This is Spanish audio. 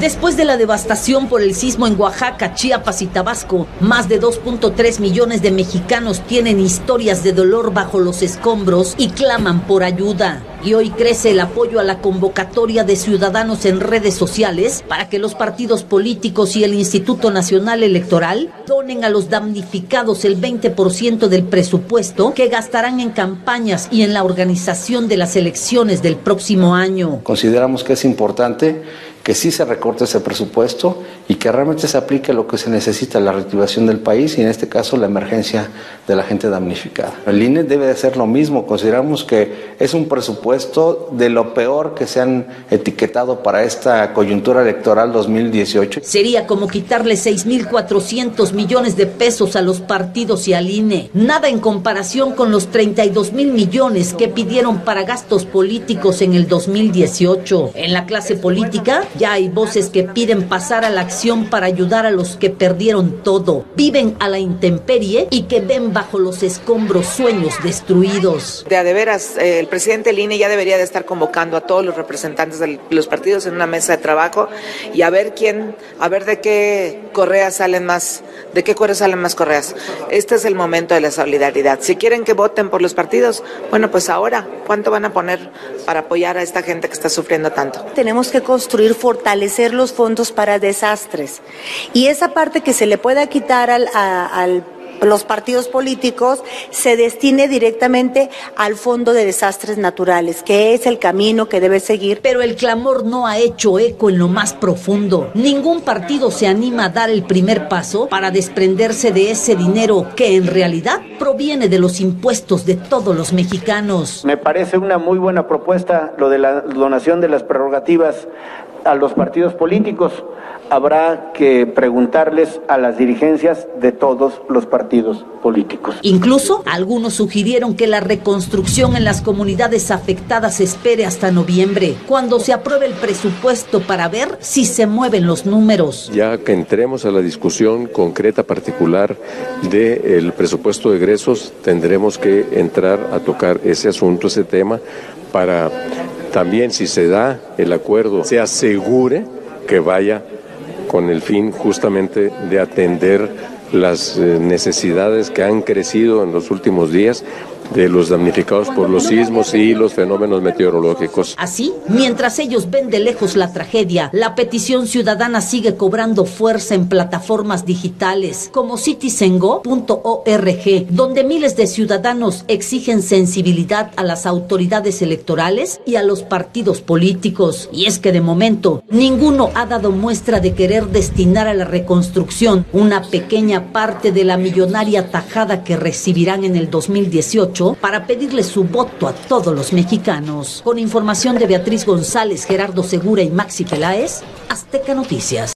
Después de la devastación por el sismo en Oaxaca, Chiapas y Tabasco, más de 2.3 millones de mexicanos tienen historias de dolor bajo los escombros y claman por ayuda. Y hoy crece el apoyo a la convocatoria de ciudadanos en redes sociales para que los partidos políticos y el Instituto Nacional Electoral donen a los damnificados el 20% del presupuesto que gastarán en campañas y en la organización de las elecciones del próximo año. Consideramos que es importante que sí se recorte ese presupuesto y que realmente se aplique lo que se necesita, la reactivación del país y en este caso la emergencia de la gente damnificada. El INE debe de hacer lo mismo, consideramos que es un presupuesto de lo peor que se han etiquetado para esta coyuntura electoral 2018. Sería como quitarle 6.400 millones de pesos a los partidos y al INE, nada en comparación con los 32 mil millones que pidieron para gastos políticos en el 2018. En la clase política ya hay voces que piden pasar a la acción para ayudar a los que perdieron todo, viven a la intemperie y que ven bajo los escombros sueños destruidos. De a de veras, eh, el presidente Line ya debería de estar convocando a todos los representantes de los partidos en una mesa de trabajo y a ver quién, a ver de qué correas salen más, de qué correas salen más correas. Este es el momento de la solidaridad. Si quieren que voten por los partidos, bueno, pues ahora, ¿cuánto van a poner para apoyar a esta gente que está sufriendo tanto? Tenemos que construir fortalecer los fondos para desastres. Y esa parte que se le pueda quitar al, al los partidos políticos se destine directamente al Fondo de Desastres Naturales, que es el camino que debe seguir. Pero el clamor no ha hecho eco en lo más profundo. Ningún partido se anima a dar el primer paso para desprenderse de ese dinero que en realidad proviene de los impuestos de todos los mexicanos. Me parece una muy buena propuesta lo de la donación de las prerrogativas a los partidos políticos habrá que preguntarles a las dirigencias de todos los partidos políticos. Incluso algunos sugirieron que la reconstrucción en las comunidades afectadas espere hasta noviembre, cuando se apruebe el presupuesto para ver si se mueven los números. Ya que entremos a la discusión concreta particular del presupuesto de tendremos que entrar a tocar ese asunto, ese tema, para también si se da el acuerdo, se asegure que vaya con el fin justamente de atender las eh, necesidades que han crecido en los últimos días de los damnificados por los sismos y los fenómenos meteorológicos. Así, mientras ellos ven de lejos la tragedia, la petición ciudadana sigue cobrando fuerza en plataformas digitales como citizengo.org, donde miles de ciudadanos exigen sensibilidad a las autoridades electorales y a los partidos políticos. Y es que de momento, ninguno ha dado muestra de querer destinar a la reconstrucción una pequeña parte de la millonaria tajada que recibirán en el 2018 para pedirle su voto a todos los mexicanos. Con información de Beatriz González, Gerardo Segura y Maxi Peláez, Azteca Noticias.